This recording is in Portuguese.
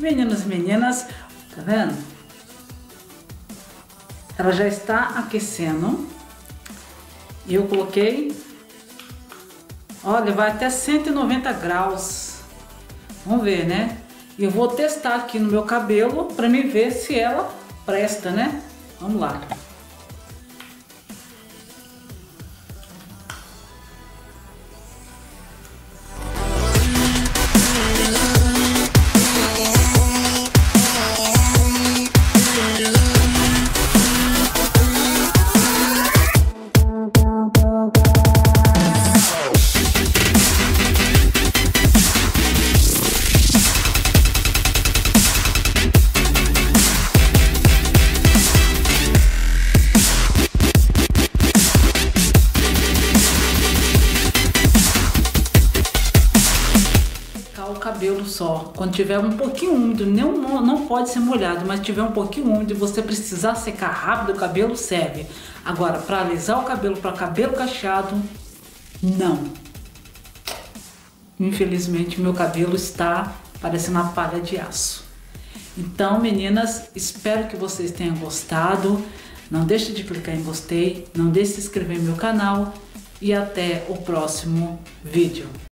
Meninas, tá vendo? Ela já está aquecendo. E eu coloquei, olha, vai até 190 graus. Vamos ver, né? E eu vou testar aqui no meu cabelo para me ver se ela presta, né? Vamos lá. Cabelo só. Quando tiver um pouquinho úmido, não, não pode ser molhado, mas tiver um pouquinho úmido e você precisar secar rápido o cabelo, serve. Agora, para alisar o cabelo para cabelo cacheado, não. Infelizmente, meu cabelo está parecendo uma palha de aço. Então, meninas, espero que vocês tenham gostado. Não deixe de clicar em gostei, não deixe de se inscrever no meu canal e até o próximo vídeo.